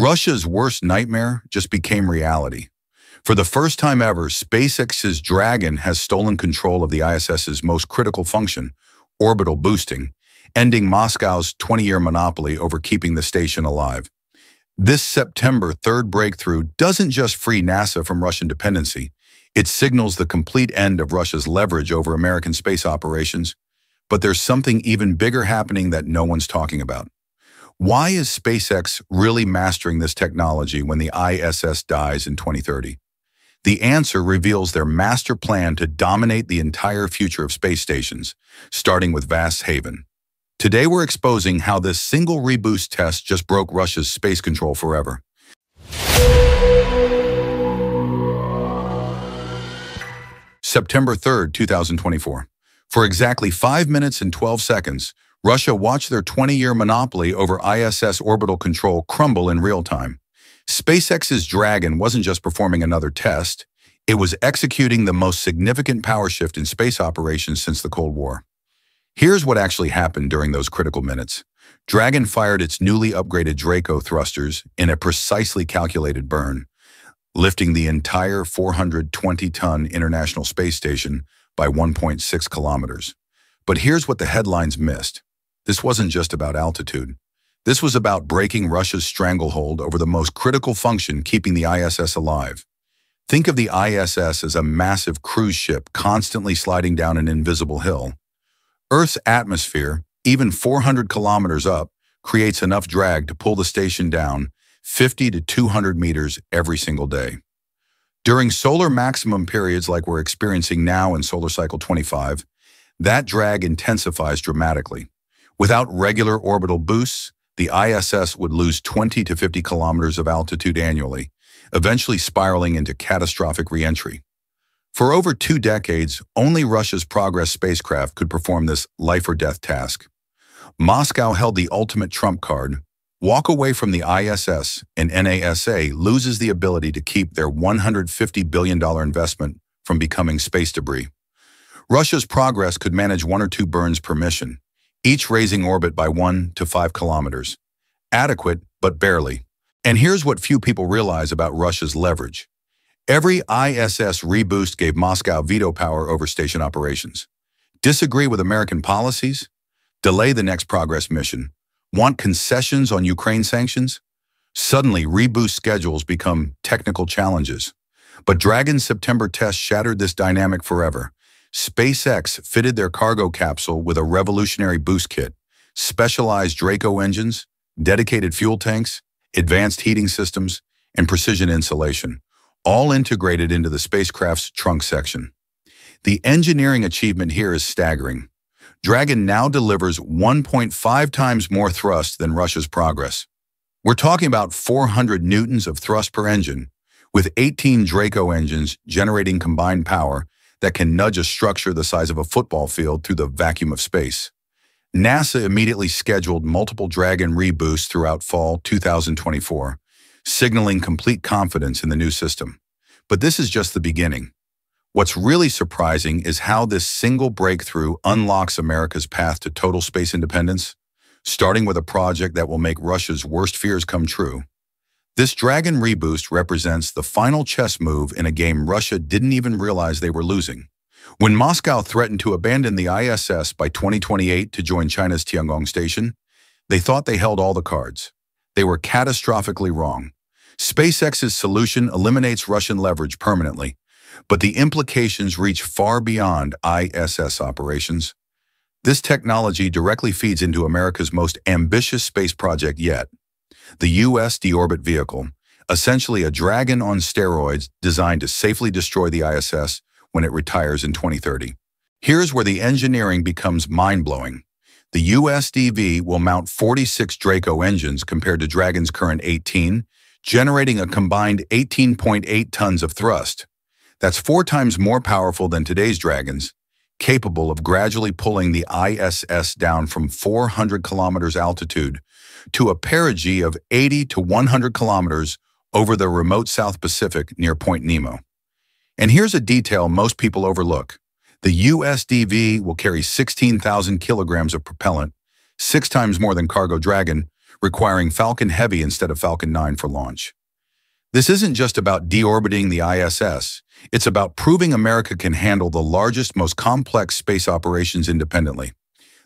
Russia's worst nightmare just became reality. For the first time ever, SpaceX's Dragon has stolen control of the ISS's most critical function, orbital boosting, ending Moscow's 20-year monopoly over keeping the station alive. This September third breakthrough doesn't just free NASA from Russian dependency, it signals the complete end of Russia's leverage over American space operations, but there's something even bigger happening that no one's talking about. Why is SpaceX really mastering this technology when the ISS dies in 2030? The answer reveals their master plan to dominate the entire future of space stations, starting with Vast Haven. Today we're exposing how this single reboost test just broke Russia's space control forever. September 3, 2024. For exactly 5 minutes and 12 seconds, Russia watched their 20-year monopoly over ISS orbital control crumble in real time. SpaceX's Dragon wasn't just performing another test, it was executing the most significant power shift in space operations since the Cold War. Here's what actually happened during those critical minutes. Dragon fired its newly upgraded Draco thrusters in a precisely calculated burn, lifting the entire 420-ton International Space Station by 1.6 kilometers. But here's what the headlines missed. This wasn't just about altitude. This was about breaking Russia's stranglehold over the most critical function keeping the ISS alive. Think of the ISS as a massive cruise ship constantly sliding down an invisible hill. Earth's atmosphere, even 400 kilometers up, creates enough drag to pull the station down 50 to 200 meters every single day. During solar maximum periods like we're experiencing now in solar cycle 25, that drag intensifies dramatically. Without regular orbital boosts, the ISS would lose 20 to 50 kilometers of altitude annually, eventually spiraling into catastrophic reentry. For over two decades, only Russia's Progress spacecraft could perform this life-or-death task. Moscow held the ultimate trump card. Walk away from the ISS and NASA loses the ability to keep their $150 billion investment from becoming space debris. Russia's Progress could manage one or two burns per mission, each raising orbit by one to five kilometers. Adequate, but barely. And here's what few people realize about Russia's leverage. Every ISS reboost gave Moscow veto power over station operations. Disagree with American policies? Delay the next Progress mission. Want concessions on Ukraine sanctions? Suddenly, reboost schedules become technical challenges. But Dragon's September test shattered this dynamic forever. SpaceX fitted their cargo capsule with a revolutionary boost kit, specialized Draco engines, dedicated fuel tanks, advanced heating systems, and precision insulation, all integrated into the spacecraft's trunk section. The engineering achievement here is staggering. Dragon now delivers 1.5 times more thrust than Russia's Progress. We're talking about 400 newtons of thrust per engine, with 18 Draco engines generating combined power that can nudge a structure the size of a football field through the vacuum of space. NASA immediately scheduled multiple Dragon reboosts throughout fall 2024, signaling complete confidence in the new system. But this is just the beginning. What's really surprising is how this single breakthrough unlocks America's path to total space independence, starting with a project that will make Russia's worst fears come true. This Dragon reboost represents the final chess move in a game Russia didn't even realize they were losing. When Moscow threatened to abandon the ISS by 2028 to join China's Tiangong station, they thought they held all the cards. They were catastrophically wrong. SpaceX's solution eliminates Russian leverage permanently, but the implications reach far beyond ISS operations. This technology directly feeds into America's most ambitious space project yet, the U.S. deorbit vehicle, essentially a Dragon on steroids designed to safely destroy the ISS when it retires in 2030. Here's where the engineering becomes mind-blowing. The USDV will mount 46 Draco engines compared to Dragon's current 18, generating a combined 18.8 tons of thrust. That's four times more powerful than today's Dragons, capable of gradually pulling the ISS down from 400 kilometers altitude to a perigee of 80 to 100 kilometers over the remote South Pacific near Point Nemo. And here's a detail most people overlook. The USDV will carry 16,000 kilograms of propellant, six times more than Cargo Dragon, requiring Falcon Heavy instead of Falcon 9 for launch. This isn't just about deorbiting the ISS, it's about proving America can handle the largest, most complex space operations independently.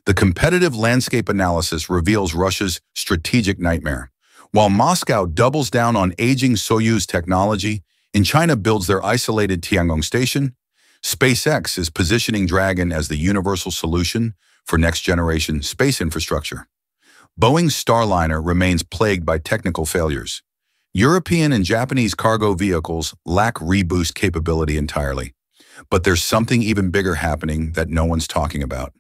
The competitive landscape analysis reveals Russia's strategic nightmare. While Moscow doubles down on aging Soyuz technology, and China builds their isolated Tiangong station, SpaceX is positioning Dragon as the universal solution for next-generation space infrastructure. Boeing's Starliner remains plagued by technical failures. European and Japanese cargo vehicles lack reboost capability entirely. But there's something even bigger happening that no one's talking about.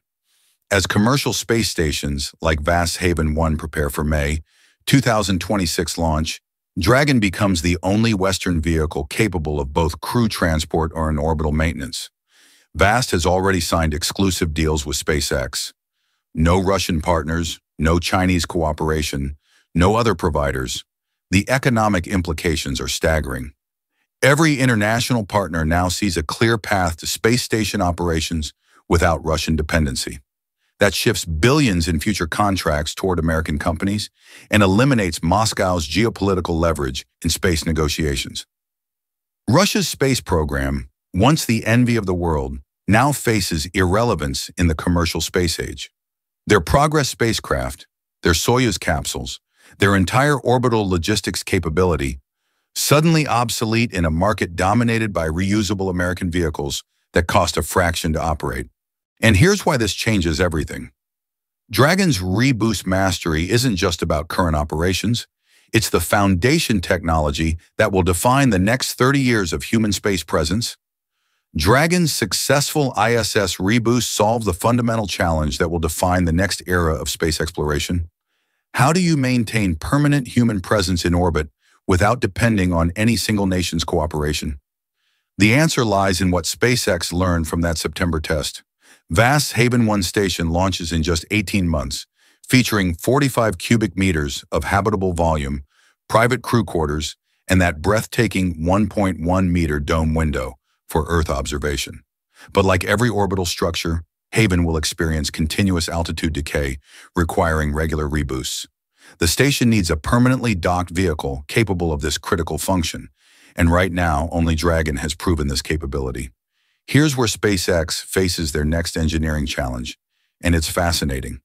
As commercial space stations like Vast Haven 1 prepare for May 2026 launch, Dragon becomes the only Western vehicle capable of both crew transport or an orbital maintenance. VAST has already signed exclusive deals with SpaceX. No Russian partners, no Chinese cooperation, no other providers. The economic implications are staggering. Every international partner now sees a clear path to space station operations without Russian dependency. That shifts billions in future contracts toward American companies and eliminates Moscow's geopolitical leverage in space negotiations. Russia's space program, once the envy of the world, now faces irrelevance in the commercial space age. Their Progress spacecraft, their Soyuz capsules, their entire orbital logistics capability, suddenly obsolete in a market dominated by reusable American vehicles that cost a fraction to operate. And here's why this changes everything. Dragon's Reboost Mastery isn't just about current operations. It's the foundation technology that will define the next 30 years of human space presence. Dragon's successful ISS reboost solved the fundamental challenge that will define the next era of space exploration. How do you maintain permanent human presence in orbit without depending on any single nation's cooperation? The answer lies in what SpaceX learned from that September test. Vast Haven 1 station launches in just 18 months, featuring 45 cubic meters of habitable volume, private crew quarters, and that breathtaking 1.1 meter dome window for Earth observation. But like every orbital structure, Haven will experience continuous altitude decay, requiring regular reboosts. The station needs a permanently docked vehicle capable of this critical function, and right now only Dragon has proven this capability. Here's where SpaceX faces their next engineering challenge, and it's fascinating.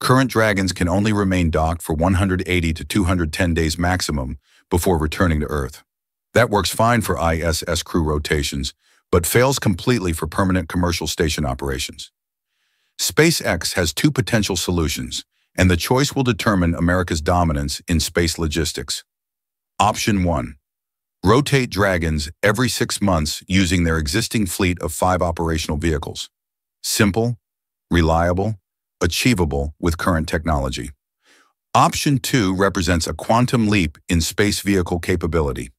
Current Dragons can only remain docked for 180 to 210 days maximum before returning to Earth. That works fine for ISS crew rotations, but fails completely for permanent commercial station operations. SpaceX has two potential solutions, and the choice will determine America's dominance in space logistics. Option 1. Rotate Dragons every six months using their existing fleet of five operational vehicles. Simple, reliable, achievable with current technology. Option 2 represents a quantum leap in space vehicle capability.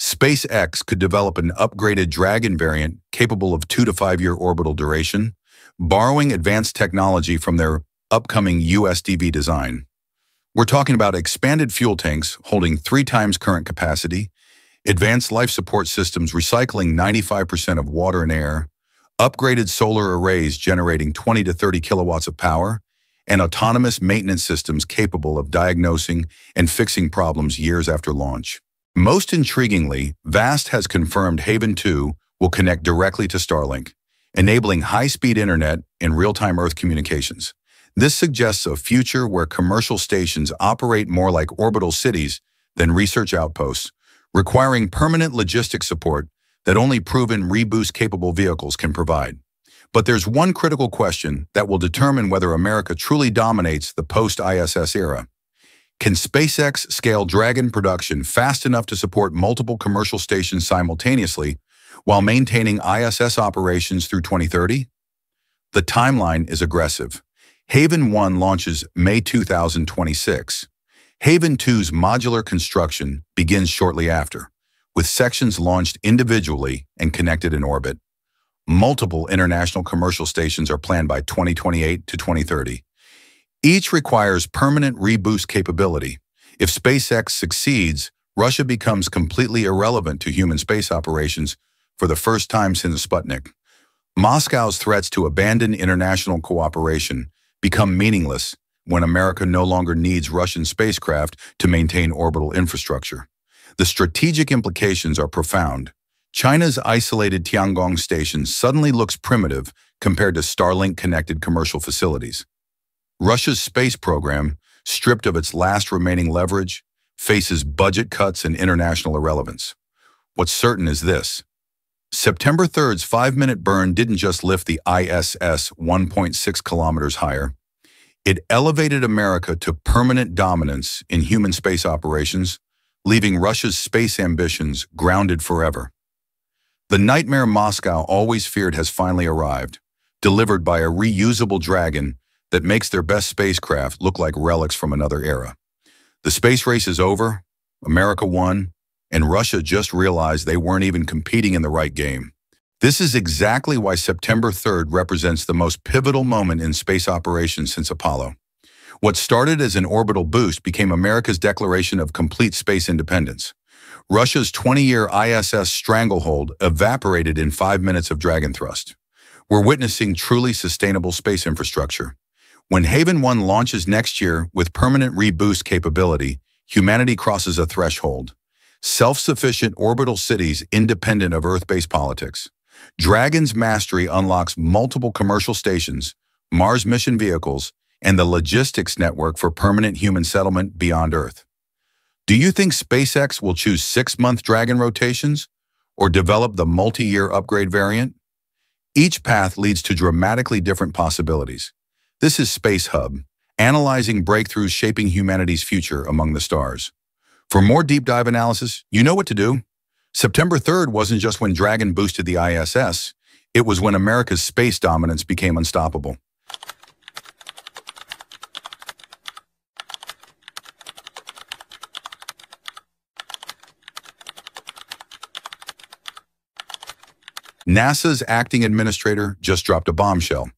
SpaceX could develop an upgraded Dragon variant capable of two to five year orbital duration, borrowing advanced technology from their upcoming USDV design. We're talking about expanded fuel tanks holding three times current capacity, advanced life support systems recycling 95% of water and air, upgraded solar arrays generating 20 to 30 kilowatts of power, and autonomous maintenance systems capable of diagnosing and fixing problems years after launch. Most intriguingly, VAST has confirmed Haven 2 will connect directly to Starlink, enabling high-speed internet and real-time Earth communications. This suggests a future where commercial stations operate more like orbital cities than research outposts, requiring permanent logistics support that only proven reboost-capable vehicles can provide. But there's one critical question that will determine whether America truly dominates the post-ISS era. Can SpaceX scale Dragon production fast enough to support multiple commercial stations simultaneously while maintaining ISS operations through 2030? The timeline is aggressive. Haven 1 launches May 2026, Haven 2's modular construction begins shortly after, with sections launched individually and connected in orbit. Multiple international commercial stations are planned by 2028 to 2030. Each requires permanent reboost capability. If SpaceX succeeds, Russia becomes completely irrelevant to human space operations for the first time since Sputnik. Moscow's threats to abandon international cooperation become meaningless when America no longer needs Russian spacecraft to maintain orbital infrastructure. The strategic implications are profound. China's isolated Tiangong station suddenly looks primitive compared to Starlink-connected commercial facilities. Russia's space program, stripped of its last remaining leverage, faces budget cuts and international irrelevance. What's certain is this. September 3rd's five-minute burn didn't just lift the ISS 1.6 kilometers higher. It elevated America to permanent dominance in human space operations, leaving Russia's space ambitions grounded forever. The nightmare Moscow always feared has finally arrived, delivered by a reusable dragon that makes their best spacecraft look like relics from another era. The space race is over, America won, and Russia just realized they weren't even competing in the right game. This is exactly why September 3rd represents the most pivotal moment in space operations since Apollo. What started as an orbital boost became America's declaration of complete space independence. Russia's 20-year ISS stranglehold evaporated in five minutes of Dragon thrust. We're witnessing truly sustainable space infrastructure. When Haven 1 launches next year with permanent reboost capability, humanity crosses a threshold. Self-sufficient orbital cities independent of Earth-based politics. Dragon's mastery unlocks multiple commercial stations, Mars mission vehicles, and the logistics network for permanent human settlement beyond Earth. Do you think SpaceX will choose six-month Dragon rotations or develop the multi-year upgrade variant? Each path leads to dramatically different possibilities. This is Space Hub, analyzing breakthroughs shaping humanity's future among the stars. For more deep dive analysis, you know what to do. September 3rd wasn't just when Dragon boosted the ISS, it was when America's space dominance became unstoppable. NASA's acting administrator just dropped a bombshell.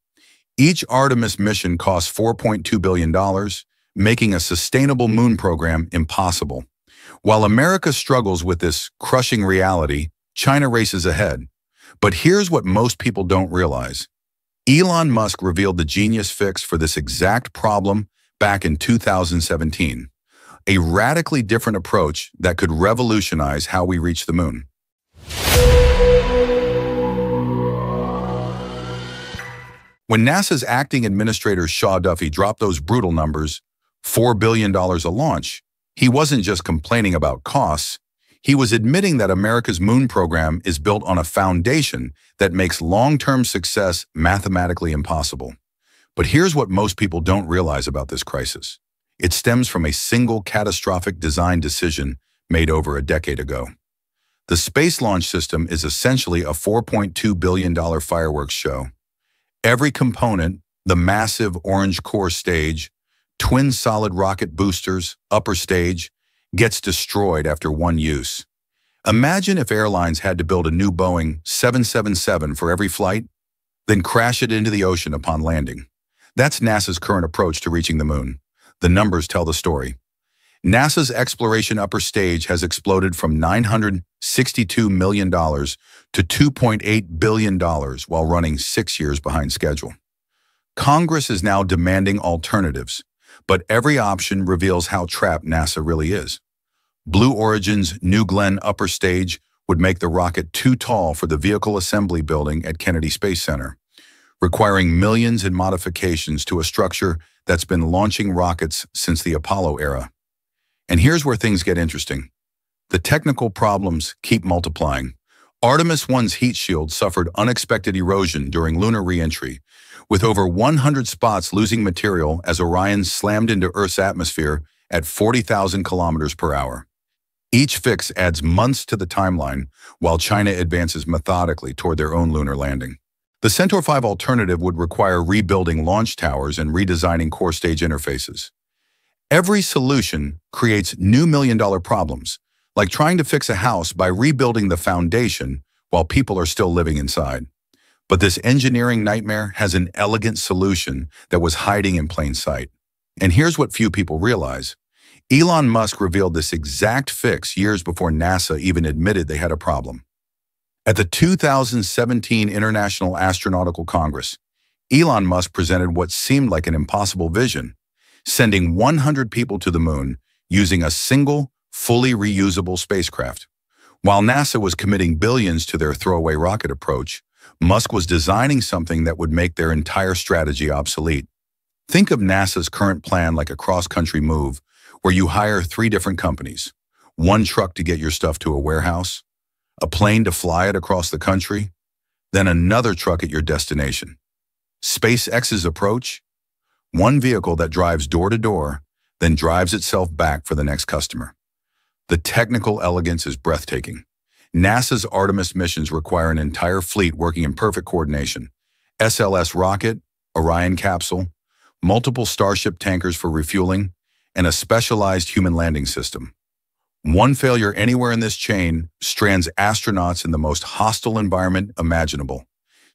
Each Artemis mission costs $4.2 billion, making a sustainable moon program impossible. While America struggles with this crushing reality, China races ahead. But here's what most people don't realize. Elon Musk revealed the genius fix for this exact problem back in 2017, a radically different approach that could revolutionize how we reach the moon. When NASA's acting administrator Sean Duffy dropped those brutal numbers, $4 billion a launch, he wasn't just complaining about costs, he was admitting that America's moon program is built on a foundation that makes long-term success mathematically impossible. But here's what most people don't realize about this crisis. It stems from a single catastrophic design decision made over a decade ago. The Space Launch System is essentially a $4.2 billion fireworks show. Every component, the massive orange core stage, twin solid rocket boosters, upper stage, gets destroyed after one use. Imagine if airlines had to build a new Boeing 777 for every flight, then crash it into the ocean upon landing. That's NASA's current approach to reaching the moon. The numbers tell the story. NASA's exploration upper stage has exploded from $962 million to $2.8 billion while running six years behind schedule. Congress is now demanding alternatives, but every option reveals how trapped NASA really is. Blue Origin's New Glenn upper stage would make the rocket too tall for the vehicle assembly building at Kennedy Space Center, requiring millions in modifications to a structure that's been launching rockets since the Apollo era. And here's where things get interesting. The technical problems keep multiplying. Artemis 1's heat shield suffered unexpected erosion during lunar reentry, with over 100 spots losing material as Orion slammed into Earth's atmosphere at 40,000 kilometers per hour. Each fix adds months to the timeline, while China advances methodically toward their own lunar landing. The Centaur 5 alternative would require rebuilding launch towers and redesigning core stage interfaces. Every solution creates new million-dollar problems, like trying to fix a house by rebuilding the foundation while people are still living inside. But this engineering nightmare has an elegant solution that was hiding in plain sight. And here's what few people realize. Elon Musk revealed this exact fix years before NASA even admitted they had a problem. At the 2017 International Astronautical Congress, Elon Musk presented what seemed like an impossible vision, sending 100 people to the moon using a single, fully reusable spacecraft. While NASA was committing billions to their throwaway rocket approach, Musk was designing something that would make their entire strategy obsolete. Think of NASA's current plan like a cross-country move where you hire three different companies, one truck to get your stuff to a warehouse, a plane to fly it across the country, then another truck at your destination. SpaceX's approach? One vehicle that drives door to door, then drives itself back for the next customer. The technical elegance is breathtaking. NASA's Artemis missions require an entire fleet working in perfect coordination. SLS rocket, Orion capsule, multiple Starship tankers for refueling, and a specialized human landing system. One failure anywhere in this chain strands astronauts in the most hostile environment imaginable.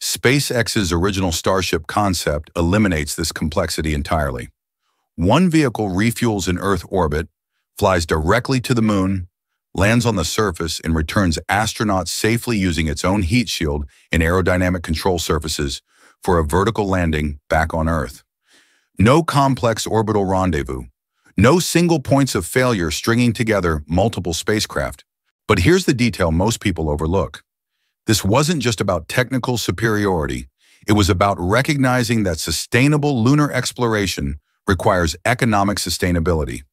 SpaceX's original Starship concept eliminates this complexity entirely. One vehicle refuels in Earth orbit, flies directly to the moon, lands on the surface, and returns astronauts safely using its own heat shield and aerodynamic control surfaces for a vertical landing back on Earth. No complex orbital rendezvous, no single points of failure stringing together multiple spacecraft. But here's the detail most people overlook. This wasn't just about technical superiority. It was about recognizing that sustainable lunar exploration requires economic sustainability.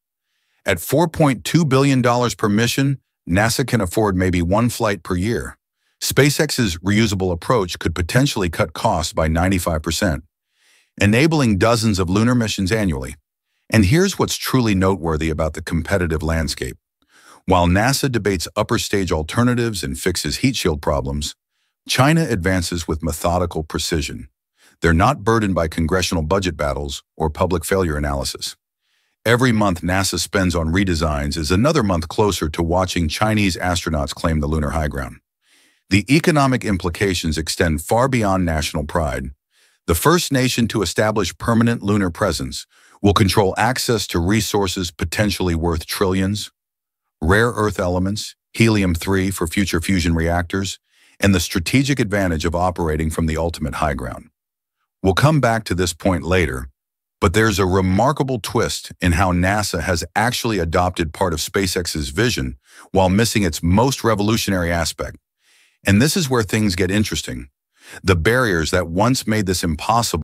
At $4.2 billion per mission, NASA can afford maybe one flight per year. SpaceX's reusable approach could potentially cut costs by 95%, enabling dozens of lunar missions annually. And here's what's truly noteworthy about the competitive landscape. While NASA debates upper stage alternatives and fixes heat shield problems, China advances with methodical precision. They're not burdened by congressional budget battles or public failure analysis. Every month NASA spends on redesigns is another month closer to watching Chinese astronauts claim the lunar high ground. The economic implications extend far beyond national pride. The first nation to establish permanent lunar presence will control access to resources potentially worth trillions, rare earth elements, helium-3 for future fusion reactors, and the strategic advantage of operating from the ultimate high ground. We'll come back to this point later, but there's a remarkable twist in how NASA has actually adopted part of SpaceX's vision while missing its most revolutionary aspect. And this is where things get interesting. The barriers that once made this impossible